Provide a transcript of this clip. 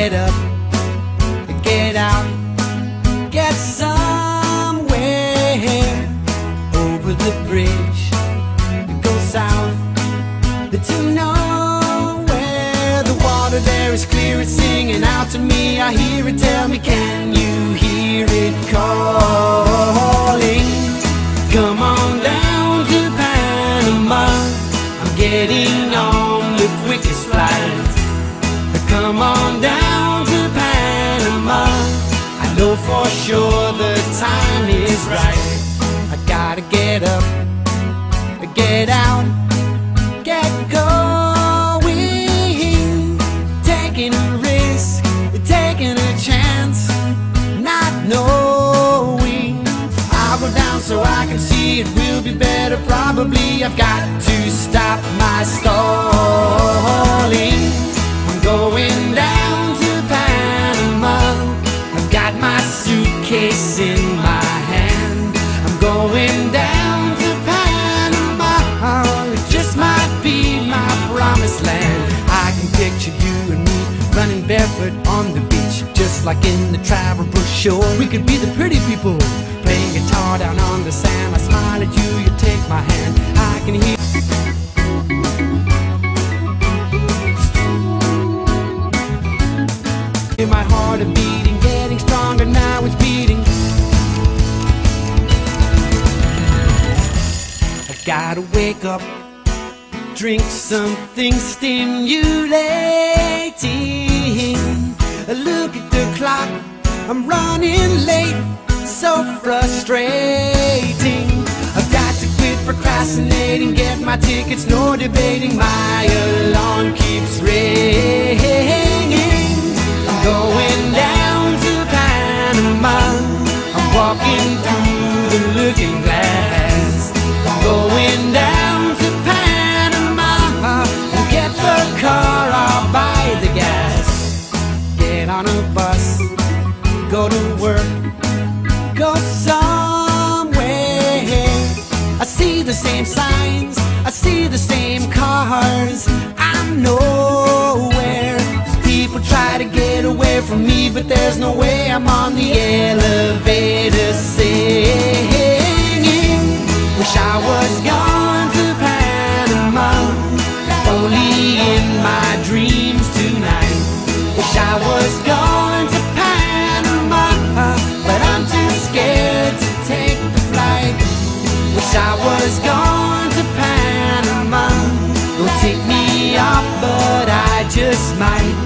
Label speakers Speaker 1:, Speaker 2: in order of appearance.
Speaker 1: get up, get out, get somewhere over the bridge, go south, to nowhere. The water there is clear, it's singing out to me. I hear it, tell me, can you hear it call? Right. I gotta get up, get out, get going. Taking a risk, taking a chance, not knowing. I'll go down so I can see it will be better. Probably I've got to stop my stalling. Going down to Panama. It just might be my promised land. I can picture you and me running barefoot on the beach, just like in the travel brochure. We could be the pretty people playing guitar down on the sand. I smile at you, you take my hand. I can hear. Hear my heart a beating, gotta wake up, drink something stimulating. Look at the clock, I'm running late, so frustrating. I've got to quit procrastinating, get my tickets, no debating. My alarm keeps ringing. I'm going down to Panama. I'm walking through the looking glass. Going down to Panama. Get the car, buy the gas. Get on a bus, go to work, go somewhere. I see the same signs, I see the same cars. I'm nowhere. People try to get away from me, but there's no way I'm on the elevator Wish I was gone to Panama. Don't take me off, but I just might.